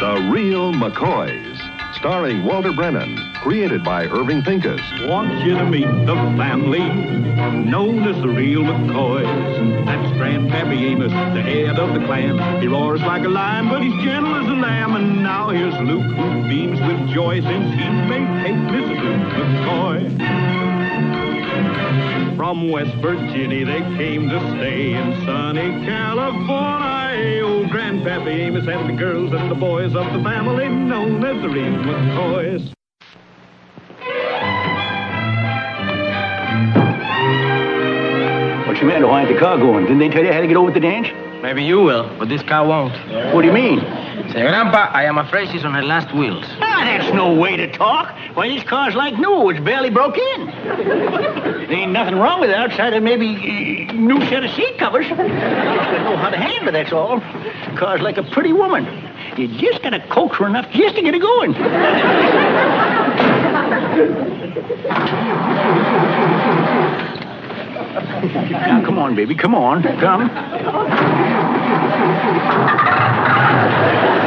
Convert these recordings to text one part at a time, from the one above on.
The Real McCoys, starring Walter Brennan, created by Irving Pincus. Want you to meet the family known as the real McCoys. That's Grandpappy Amos, the head of the clan. He roars like a lion, but he's gentle as a lamb. And now here's Luke, who beams with joy since he may take Mrs. Luke McCoy. From West Virginia they came to stay in sunny California. Hey old Grandpappy Amos and the girls and the boys of the family known as the real McCoys. What's the matter? Why ain't the car going? Didn't they tell you how to get over the dance? Maybe you will, but this car won't. What do you mean? Say, Grandpa, I am afraid she's on her last wheels. Ah, that's no way to talk. Why, this car's like new. It's barely broke in. there ain't nothing wrong with it outside of maybe uh, new set of seat covers. Just gotta know how to handle it, that's all. Car's like a pretty woman. You just gotta coax her enough just to get her going. now, come on, baby. Come on. Come.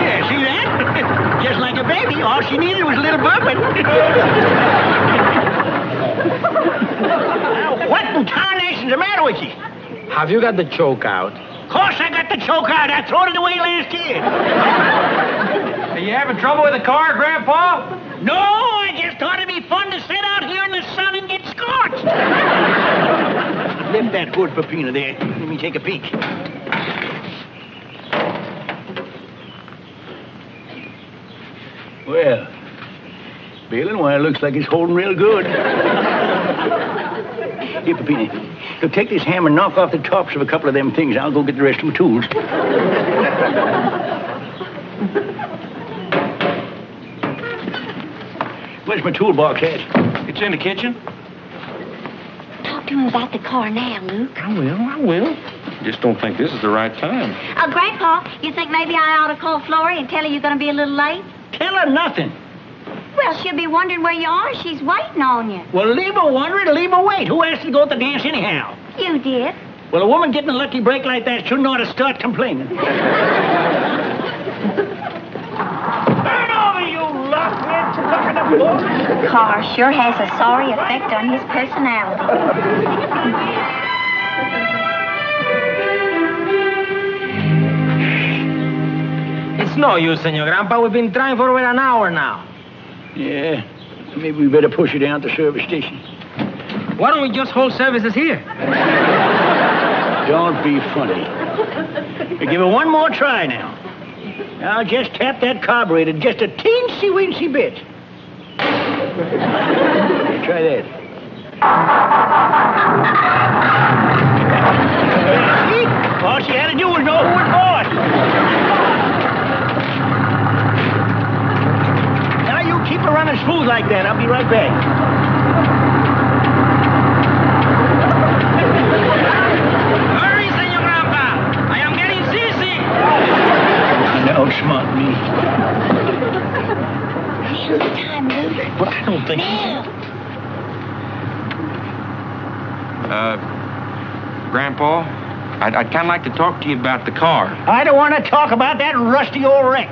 Yeah, see that? Just like a baby. All she needed was a little bumping. now, what in tarnation's the matter with you? Have you got the choke out? Of course I got the choke out. I threw it away last year. Are you having trouble with the car, Grandpa? No, I just thought it'd be fun to sit out here in the sun and get scorched. Lift that hood, Pepino, there. Let me take a peek. Well, Balin, wire looks like it's holding real good. Here, Pepino, look, take this hammer and knock off the tops of a couple of them things. I'll go get the rest of my tools. Where's my toolbox at? It's in the kitchen. Talk to him about the car now, Luke. I will, I will. Just don't think this is the right time. Uh, Grandpa, you think maybe I ought to call Florrie and tell her you're going to be a little late? Tell her nothing. Well, she'll be wondering where you are. She's waiting on you. Well, leave her wondering, leave her wait. Who asked you to go to the dance anyhow? You did. Well, a woman getting a lucky break like that shouldn't ought to start complaining. Turn over, you lockhead. Look at the floor. Car sure has a sorry effect on his personality. It's no use, Senor Grandpa. We've been trying for over an hour now. Yeah, maybe we better push her down to the service station. Why don't we just hold services here? Don't be funny. Give it one more try now. Now just tap that carburetor just a teensy weensy bit. Try that. All she had to do was know who was boss. Now you keep her running smooth like that. I'll be right back. Hurry, Senor Grandpa. I am getting seasick. Outsmart me. Now's the time, Luke. Well, I don't think. Now. Uh, Grandpa, I'd, I'd kind of like to talk to you about the car. I don't want to talk about that rusty old wreck.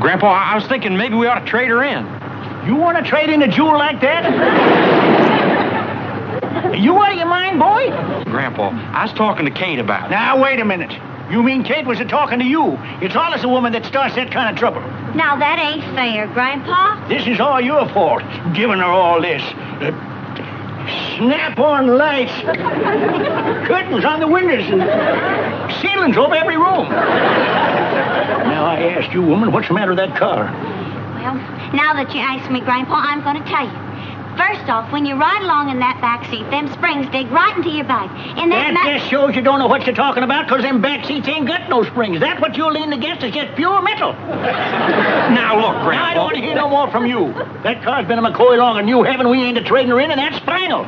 Grandpa, I, I was thinking maybe we ought to trade her in. You want to trade in a jewel like that? you out of your mind, boy? Grandpa, I was talking to Kate about it. Now, wait a minute. You mean Kate was a talking to you? It's always a woman that starts that kind of trouble. Now, that ain't fair, Grandpa. This is all your fault, giving her all this. Uh, snap-on lights, curtains on the windows, and ceilings over every room. Now, I asked you, woman, what's the matter with that car? Well, now that you ask me, Grandpa, I'm going to tell you. First off, when you ride along in that back seat, them springs dig right into your back. And that, That ma- just shows you don't know what you're talking about, because them back seats ain't got no springs. That what you're leaning against is just pure metal. Now, look, Now, I don't want to hear no more from you. That car's been a McCoy longer than you have, and we ain't a trading her in, and that's final.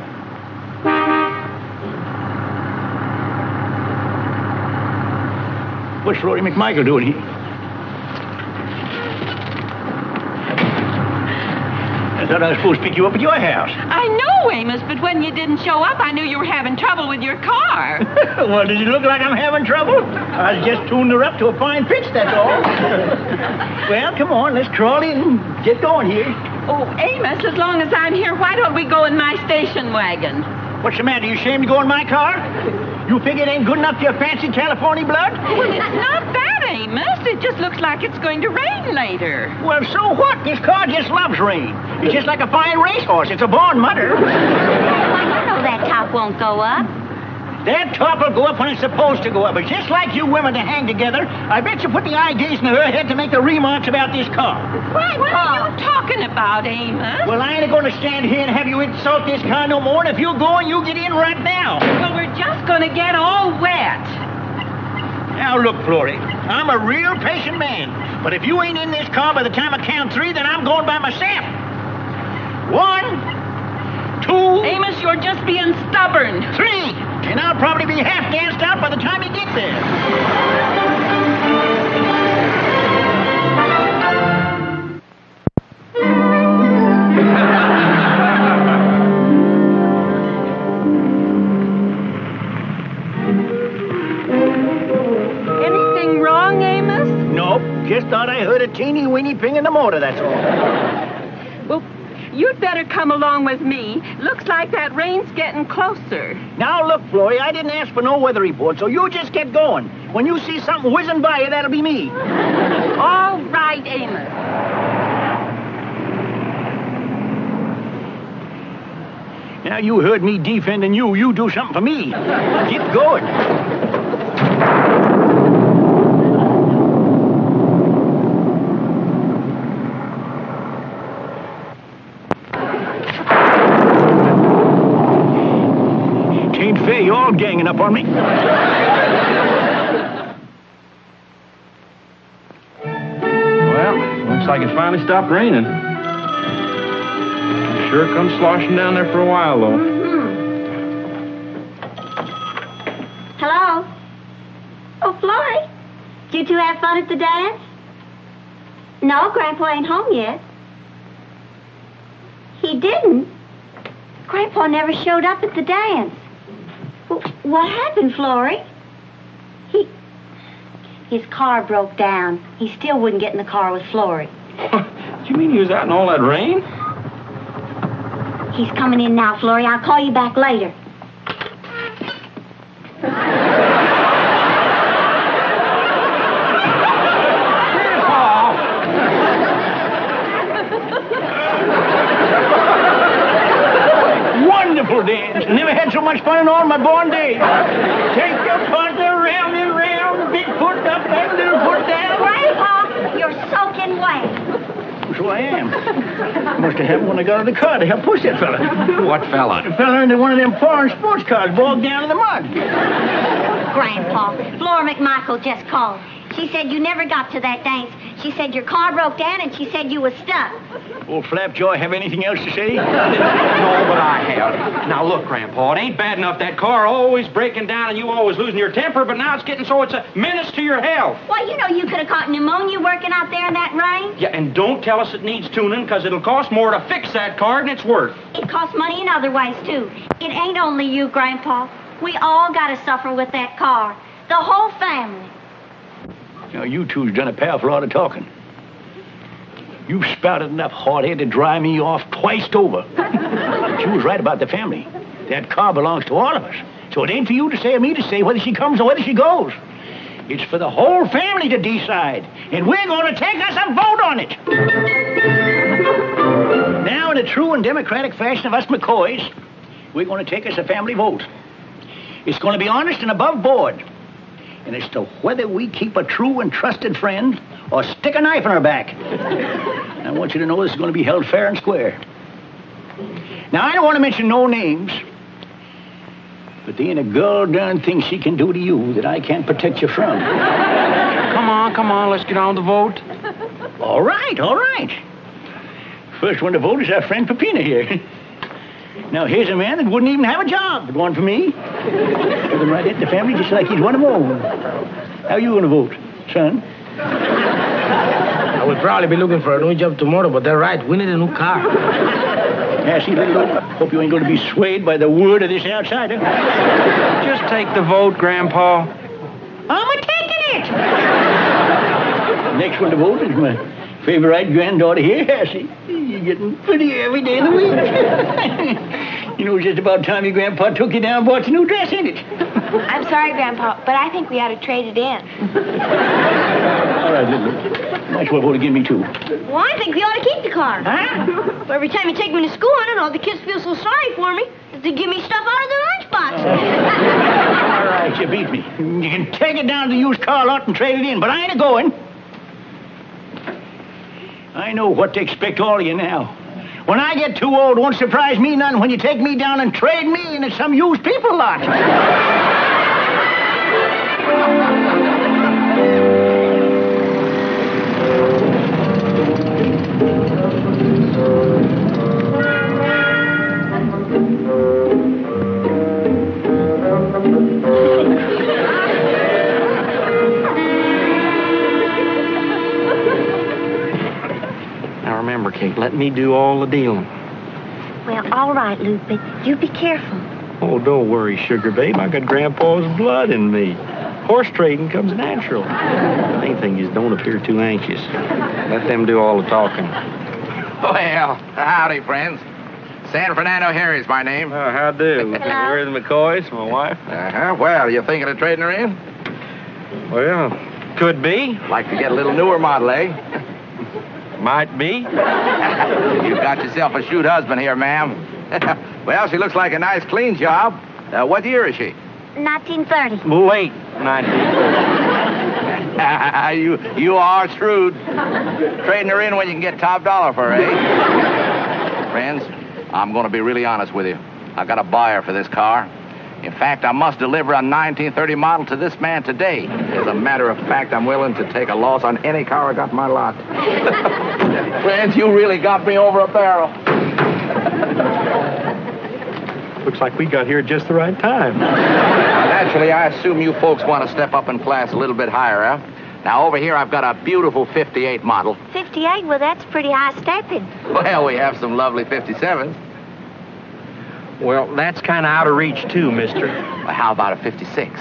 What's Flora McMichael doing here? Thought I was supposed to pick you up at your house. I know, Amos, but when you didn't show up, I knew you were having trouble with your car. well, does it look like I'm having trouble? I was just tuning her up to a fine pitch, that's all. well, come on, let's crawl in and get going here. oh, Amos, as long as I'm here, why don't we go in my station wagon? What's the matter? Are You ashamed to go in my car? You figure it ain't good enough for your fancy California blood? Oh, well, it's not that, Amos. It just looks like it's going to rain later. Well, so what? This car just loves rain. It's just like a fine racehorse. It's a born mudder. Well, you know that top won't go up. That top will go up when it's supposed to go up. It's just like you women to hang together. I bet you put the ideas in her head to make the remarks about this car. What, what are you talking about, Amos? Well, I ain't going to stand here and have you insult this car no more. And if you're going, you get in right now. Well, we're just going to get all wet. Now, look, Florrie, I'm a real patient man. But if you ain't in this car by the time I count three, then I'm going by myself. One, two, Amos, you're just being stubborn. three. And I'll probably be half gassed out by the time you get there. Anything wrong, Amos? Nope, just thought I heard a teeny weeny ping in the motor, that's all. Well, you'd better come along with me. Looks like that rain's getting closer. Now, look, Florrie, I didn't ask for no weather report, so you just get going. When you see something whizzing by you, that'll be me. All right, Amos. Now, you heard me defending you. You do something for me. Get going. Tain't fair, you all ganging up on me. Well, looks like it finally stopped raining. Sure comes sloshing down there for a while, though. Mm-hmm. Hello? Oh, Floyd. Did you two have fun at the dance? No, Grandpa ain't home yet. He didn't? Grandpa never showed up at the dance. What happened, Florrie? His car broke down. He still wouldn't get in the car with Florrie. Do you mean he was out in all that rain? He's coming in now, Florrie. I'll call you back later. Wonderful dance. Never had so much fun in all my born days. Take your partner round and round, big foot up and little foot down. Grandpa, you're soaking wet. So I am. Must have happened when I got out of the car to help push that fella. What fella? The fella into one of them foreign sports cars bogged down in the mud. Grandpa, Flora McMichael just called. She said you never got to that dance. She said your car broke down and she said you was stuck. Old Flapjaw have anything else to say? No, but I have. Now, look, Grandpa, it ain't bad enough that car always breaking down and you always losing your temper, but now it's getting so it's a menace to your health. Well, you know you could have caught pneumonia working out there in that rain. Yeah, and don't tell us it needs tuning, because it'll cost more to fix that car than it's worth. It costs money in other ways, too. It ain't only you, Grandpa. We all got to suffer with that car. The whole family. Now, you two's done a powerful lot of talking. You've spouted enough hot air to dry me off twice over. but you was right about the family. That car belongs to all of us. So it ain't for you to say or me to say whether she comes or whether she goes. It's for the whole family to decide. And we're going to take us a vote on it. Now, in a true and democratic fashion of us McCoys, we're going to take us a family vote. It's going to be honest and above board. And as to whether we keep a true and trusted friend or stick a knife in her back. I want you to know this is going to be held fair and square. Now, I don't want to mention no names, but there ain't a girl darn thing she can do to you that I can't protect you from. Come on, come on, let's get on the vote. All right, all right. First one to vote is our friend Pepino here. Now, here's a man that wouldn't even have a job but one for me. Put him right into the family just like he's one of my own. How you going to vote, son? I will probably be looking for a new job tomorrow, but they're right. We need a new car. Yeah, see, little old, hope you ain't going to be swayed by the word of this outsider. Just take the vote, Grandpa. I'm a taking it. Next one to vote is my favorite granddaughter here, Hassie. You're getting prettier every day of the week. you know, it's just about time your grandpa took you down and bought you a new dress, ain't it? I'm sorry, Grandpa, but I think we ought to trade it in. All right, little. Nice one to give me two. Well, I think we ought to keep the car. Huh? But every time you take me to school, I don't know, the kids feel so sorry for me that they give me stuff out of their lunchbox. Oh. All right, you beat me. You can take it down to the used car lot and trade it in, but I ain't a going. I know what to expect all of you now. When I get too old, it won't surprise me none when you take me down and trade me into some used people lot. Now remember, Kate, let me do all the dealing. Well, all right, Luke, but you be careful. Oh, don't worry, sugar babe. I got Grandpa's blood in me. Horse trading comes natural. The main thing is don't appear too anxious. Let them do all the talking. Well, howdy, friends. San Fernando Harry's my name. Oh, how do? Where's McCoy's, my wife? Uh-huh. Well, you thinking of trading her in? Well, could be. Like to get a little newer model, eh? Might be. You've got yourself a shoot husband here, ma'am. well, she looks like a nice, clean job. Uh, what year is she? 1930. Late 1930. Ah, ah, ah, you, you are shrewd. Trading her in when you can get top dollar for her, eh? Friends, I'm going to be really honest with you. I got a buyer for this car. In fact, I must deliver a 1930 model to this man today. As a matter of fact, I'm willing to take a loss on any car I got in my lot. Friends, you really got me over a barrel. Looks like we got here at just the right time. Naturally, I assume you folks want to step up in class a little bit higher, huh? Now, over here, I've got a beautiful 58 model. 58? Well, that's pretty high stepping. Well, we have some lovely 57s. Well, that's kind of out of reach, too, mister. Well, how about a 56?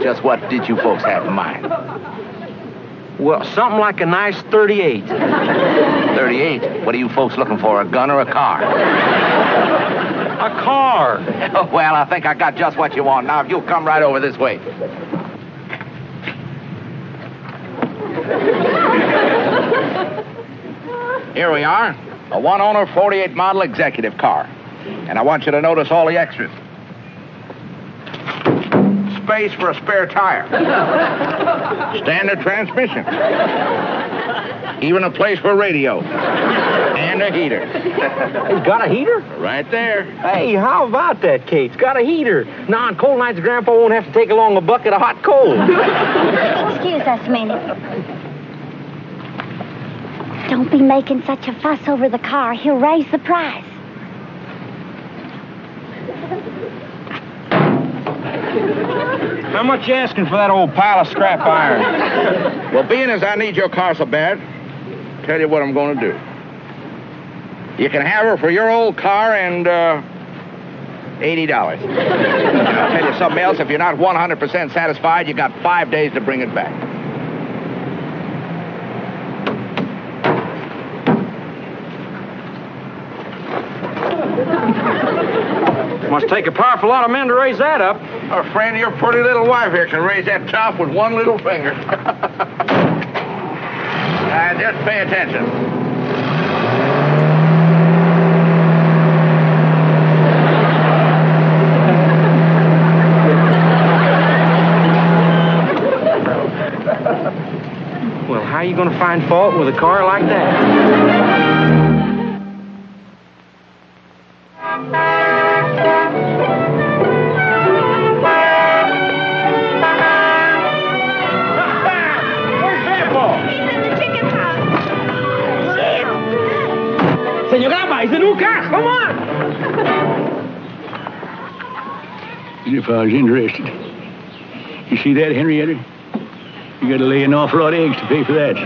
Just what did you folks have in mind? Well, something like a nice 38. 38? What are you folks looking for, a gun or a car? A car. well, I think I got just what you want. Now, if you'll come right over this way. Here we are. A one owner 48 model executive car. And I want you to notice all the extras. Space for a spare tire. Standard transmission. Even a place for radio. And a heater. He's got a heater? Right there. Hey, how about that, Kate? It's got a heater. Now, on cold nights, Grandpa won't have to take along a bucket of hot coal. Excuse us a minute. Don't be making such a fuss over the car. He'll raise the price. How much you asking for that old pile of scrap iron? Well, being as I need your car so bad, I'll tell you what I'm going to do. You can have her for your old car and uh, eighty dollars. I'll tell you something else. If you're not 100% satisfied, you got five days to bring it back. Take a powerful lot of men to raise that up. Our friend, your pretty little wife here can raise that top with one little finger. uh, just pay attention. Well, how are you going to find fault with a car like that? I was interested. You see that, Henrietta? You gotta lay an awful lot of eggs to pay for that.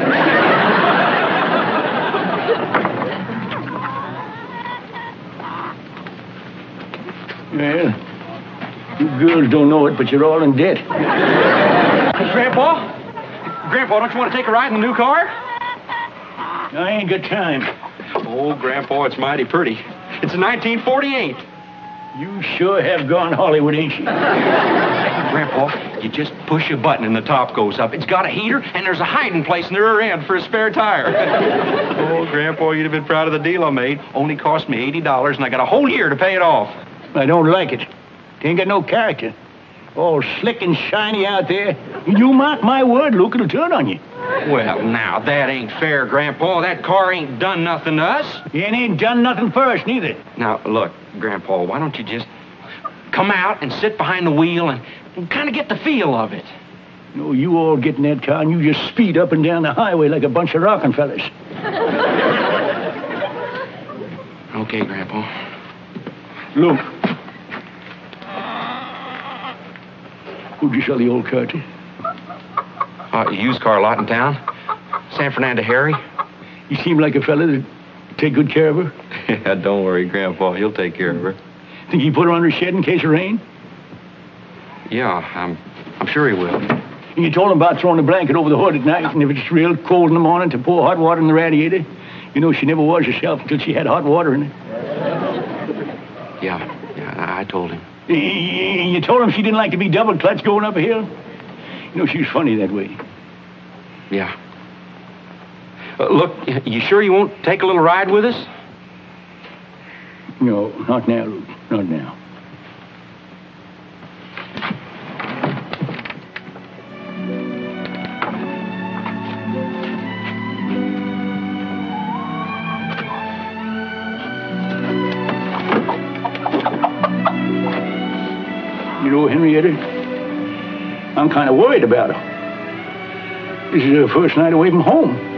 well, you girls don't know it, but you're all in debt. Grandpa? Grandpa, don't you want to take a ride in the new car? I ain't got time. Oh, Grandpa, it's mighty pretty. It's a 1948. You sure have gone Hollywood, ain't you? Grandpa, you just push a button and the top goes up. It's got a heater and there's a hiding place in the rear end for a spare tire. oh, Grandpa, you'd have been proud of the deal I made. Only cost me $80 and I got a whole year to pay it off. I don't like it. Ain't got no character. All slick and shiny out there. You mark my word, Luke, it'll turn on you. Well, now, that ain't fair, Grandpa. That car ain't done nothing to us. It ain't done nothing for us, neither. Now, look, Grandpa, why don't you just come out and sit behind the wheel and, and kind of get the feel of it? No, you all get in that car and you just speed up and down the highway like a bunch of rockin' fellas. Okay, Grandpa. Luke. Who'd you sell the old car to? Uh, used car lot in town. San Fernando Harry. You seem like a fella that take good care of her. yeah, don't worry, Grandpa. He'll take care of her. Think he put her under shed in case of rain? Yeah, I'm, I'm sure he will. And you told him about throwing a blanket over the hood at night, and if it's real cold in the morning, to pour hot water in the radiator. You know, she never was herself until she had hot water in it. Yeah, yeah, I told him. You told him she didn't like to be double clutch going up a hill? You know, she's funny that way. Yeah. Uh, look, you sure you won't take a little ride with us? No, not now, Luke. Not now. Henrietta, I'm kind of worried about her. This is her first night away from home.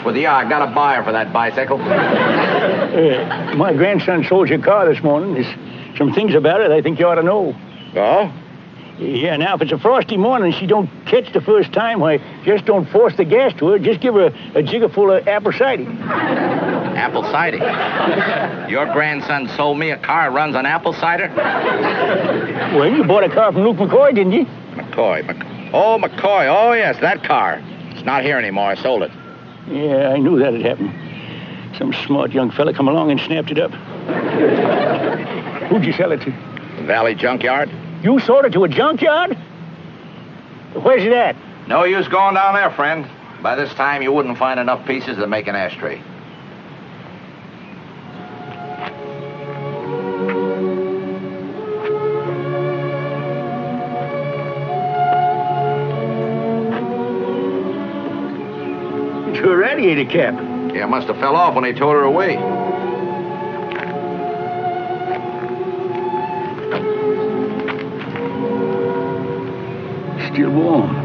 Honest with you. I got a buyer for that bicycle. Uh, my grandson sold your car this morning. There's some things about it I think you ought to know. Oh? Yeah, now, if it's a frosty morning and she don't catch the first time, why, just don't force the gas to her. Just give her a, a jigger full of apple cider. Apple cider. Your grandson sold me a car that runs on apple cider? Well, you bought a car from Luke McCoy, didn't you? McCoy. Mc... Oh, McCoy. Oh, yes, that car. It's not here anymore. I sold it. Yeah, I knew that had happened. Some smart young fella come along and snapped it up. Who'd you sell it to? Valley Junkyard. You sold it to a junkyard? Where's it at? No use going down there, friend. By this time, you wouldn't find enough pieces to make an ashtray. Radiator cap. Yeah, must have fell off when they towed her away. Still warm.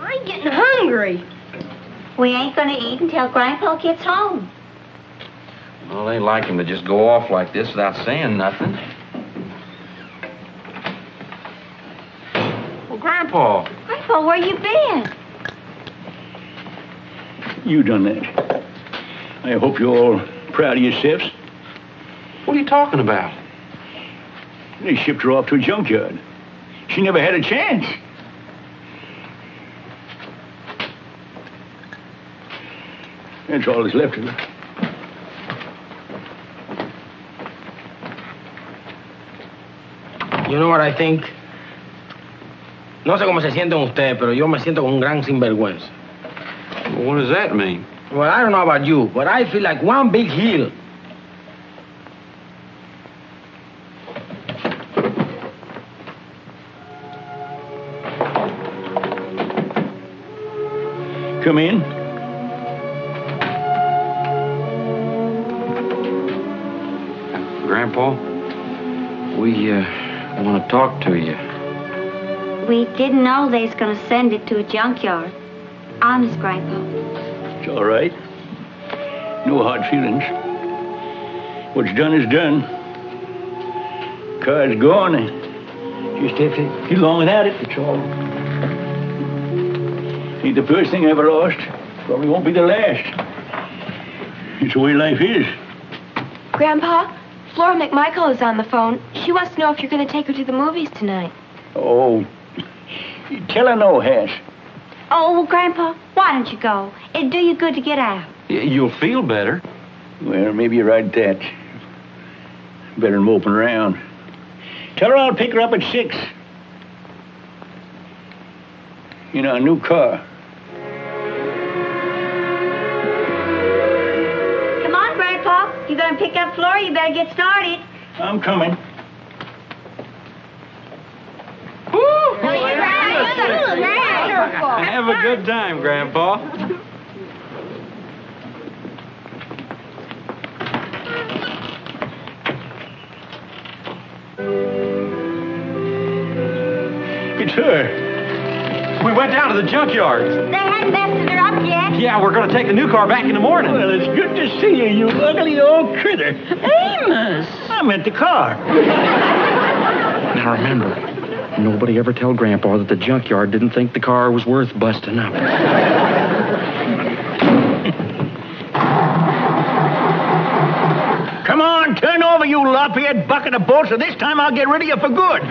I'm getting hungry. We ain't gonna eat until Grandpa gets home. Well, they like him to just go off like this without saying nothing. Well, Grandpa. Grandpa, where you been? You done that. I hope you're all proud of yourselves. What are you talking about? They shipped her off to a junkyard. She never had a chance. That's all that's left of her. You know what I think? No sé cómo se sienten ustedes, pero yo me siento como un gran sinvergüenza. Well, what does that mean? Well, I don't know about you, but I feel like one big hill. come in? Grandpa, we uh, want to talk to you. We didn't know they was going to send it to a junkyard. Honest, Grandpa. It's all right. No hard feelings. What's done is done. Car's gone. Just have to get along without it, that's all. Ain't the first thing I ever lost. Probably won't be the last. It's the way life is. Grandpa, Flora McMichael is on the phone. She wants to know if you're going to take her to the movies tonight. Oh, tell her no, Hash. Oh, well, Grandpa, why don't you go? It'd do you good to get out. Y- You'll feel better. Well, maybe you're right at that. Better than moping around. Tell her I'll pick her up at six. You know, a new car. Come on, Grandpa. If you're going to pick up Flora, you better get started. I'm coming. Have a good time, Grandpa. It's her. We went down to the junkyard. They hadn't messed her up yet. Yeah, we're going to take the new car back in the morning. Well, it's good to see you, you ugly old critter. Amos! I meant the car. Now remember, nobody ever tell Grandpa that the junkyard didn't think the car was worth busting up. Come on, turn over, you lop-eared bucket of bolts, or this time I'll get rid of you for good.